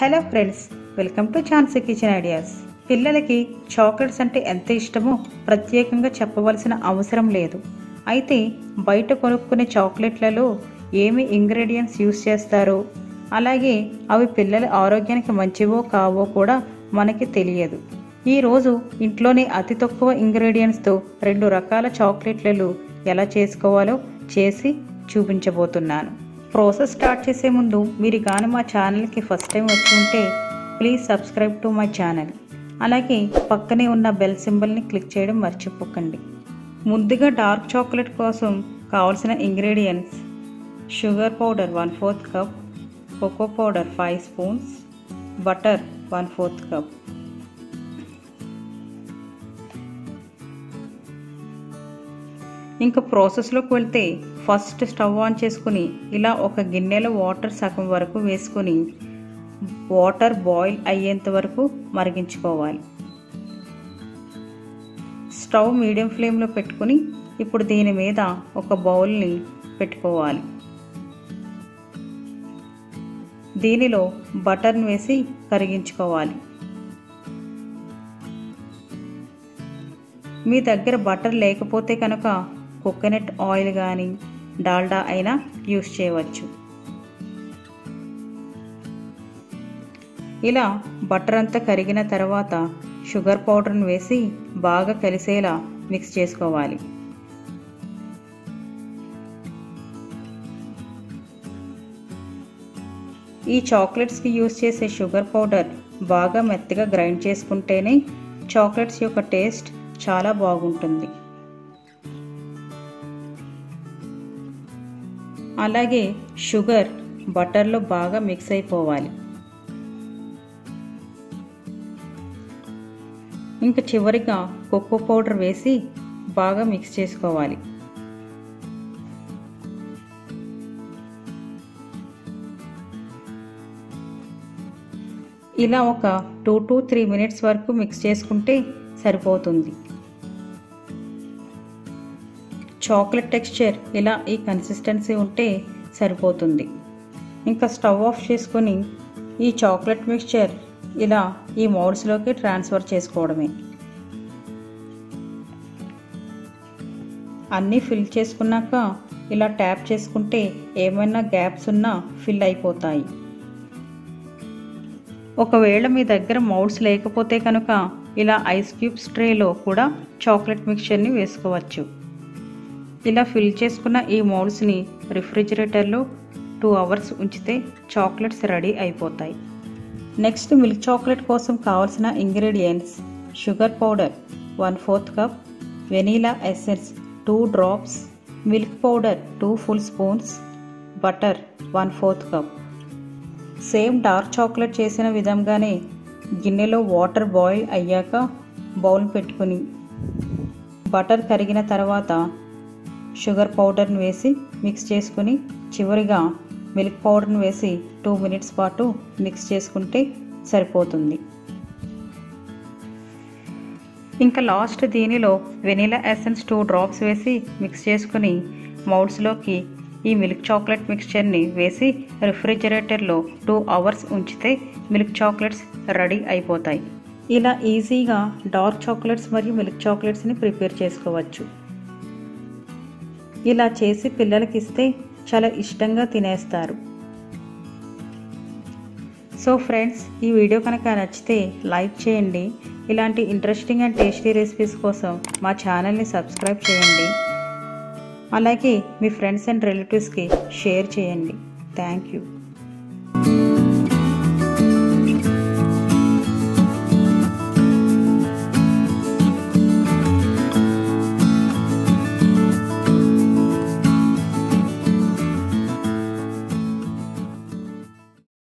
Hello friends welcome to ఛాన్సీ kitchen ideas. పిల్లలకి chocolates అంటే ఎంత ఇష్టమో ప్రత్యేకంగా చెప్పవలసిన అవసరం లేదు. అయితే బయట కొనుక్కునే చాక్లెట్లలో ఏమి ఇంగ్రీడియంట్స్ యూస్ చేస్తారో? అలాగే అవి పిల్లల ఆరోగ్యానికి మంచివో కావో కూడా మనకి తెలియదు. ఈరోజు ఇంట్లోనే అతి తక్కువ ఇంగ్రీడియంట్స్తో రెండు రకాల చాక్లెట్లలో ఎలా చేసుకోవాలో చేసి చూపించబోతున్నాను. ప్రాసెస్ స్టార్ట్ చేసే ముందు మీరు కానీ మా ఛానల్కి ఫస్ట్ టైం వచ్చి ఉంటే please subscribe to my channel. అలాగే పక్కనే ఉన్న బెల్ సింబల్ని క్లిక్ చేయడం మర్చిపోకండి. ముందుగా డార్క్ చాక్లెట్ కోసం కావాల్సిన ingredients sugar powder one fourth cup cocoa powder five spoons butter one fourth cup. ఇంకా ప్రాసెస్లోకి వెళ్తే ఫస్ట్ స్టవ్ ఆన్ చేసుకుని ఇలా ఒక గిన్నెలో వాటర్ సగం వరకు వేసుకొని వాటర్ బాయిల్ అయ్యేంత వరకు మరిగించుకోవాలి. స్టవ్ మీడియం ఫ్లేమ్లో పెట్టుకుని ఇప్పుడు దీని మీద ఒక బౌల్ని పెట్టుకోవాలి. దీనిలో బటర్ని వేసి కరిగించుకోవాలి. మీ దగ్గర బటర్ లేకపోతే కనుక కోకోనట్ ఆయిల్ కానీ డాల్డా అయినా యూస్ చేయవచ్చు. ఇలా బటర్ అంతా కరిగిన తర్వాత షుగర్ పౌడర్ని వేసి బాగా కలిసేలా మిక్స్ చేసుకోవాలి. ఈ చాక్లెట్స్కి యూస్ చేసే షుగర్ పౌడర్ బాగా మెత్తగా గ్రైండ్ చేసుకుంటేనే చాక్లెట్స్ యొక్క టేస్ట్ చాలా బాగుంటుంది. అలాగే షుగర్ బటర్లో బాగా మిక్స్ అయిపోవాలి. ఇంకా చివరిగా కోకో పౌడర్ వేసి బాగా మిక్స్ చేసుకోవాలి. ఇలా ఒక టూ టు త్రీ మినిట్స్ వరకు మిక్స్ చేసుకుంటే సరిపోతుంది. చాక్లెట్ టెక్స్చర్ ఇలా ఈ కన్సిస్టెన్సీ ఉంటే సరిపోతుంది. ఇంకా స్టవ్ ఆఫ్ చేసుకొని ఈ చాక్లెట్ మిక్స్చర్ ఇలా ఈ మౌడ్స్లోకి ట్రాన్స్ఫర్ చేసుకోవడమే. అన్నీ ఫిల్ చేసుకున్నాక ఇలా ట్యాప్ చేసుకుంటే ఏమైనా గ్యాప్స్ ఉన్నా ఫిల్ అయిపోతాయి. ఒకవేళ మీ దగ్గర మౌడ్స్ లేకపోతే కనుక ఇలా ఐస్ క్యూబ్స్ ట్రేలో కూడా చాక్లెట్ మిక్చర్ని వేసుకోవచ్చు. ఇలా ఫిల్ చేసుకున్న ఈ మౌల్స్ని రిఫ్రిజిరేటర్లో టూ అవర్స్ ఉంచితే చాక్లెట్స్ రెడీ అయిపోతాయి. నెక్స్ట్ మిల్క్ చాక్లెట్ కోసం కావాల్సిన ingredients sugar powder one fourth cup vanilla essence two drops milk powder two full spoons butter one fourth cup same dark chocolate చేసిన విధంగానే గిన్నెలో వాటర్ బాయిల్ అయ్యాక bowl పెట్టుకుని butter కరిగిన తర్వాత షుగర్ పౌడర్ని వేసి మిక్స్ చేసుకుని చివరిగా మిల్క్ పౌడర్ని వేసి టూ మినిట్స్ పాటు మిక్స్ చేసుకుంటే సరిపోతుంది. ఇంకా లాస్ట్ దీనిలో వెనీలా ఎసెన్స్ టూ డ్రాప్స్ వేసి మిక్స్ చేసుకుని మౌడ్స్లోకి ఈ మిల్క్ చాక్లెట్ మిక్స్చర్ని వేసి రిఫ్రిజిరేటర్లో టూ అవర్స్ ఉంచితే మిల్క్ చాక్లెట్స్ రెడీ అయిపోతాయి. ఇలా ఈజీగా డార్క్ చాక్లెట్స్ మరియు మిల్క్ చాక్లెట్స్ని ప్రిపేర్ చేసుకోవచ్చు. ఇలా చేసి పిల్లలకిస్తే చాలా ఇష్టంగా తినేస్తారు. సో ఫ్రెండ్స్ ఈ వీడియో కనుక నచ్చితే లైక్ చేయండి. ఇలాంటి ఇంట్రెస్టింగ్ అండ్ టేస్టీ రెసిపీస్ కోసం మా ఛానల్ని సబ్స్క్రైబ్ చేయండి. అలాగే మీ ఫ్రెండ్స్ అండ్ రిలేటివ్స్కి షేర్ చేయండి. Thank you.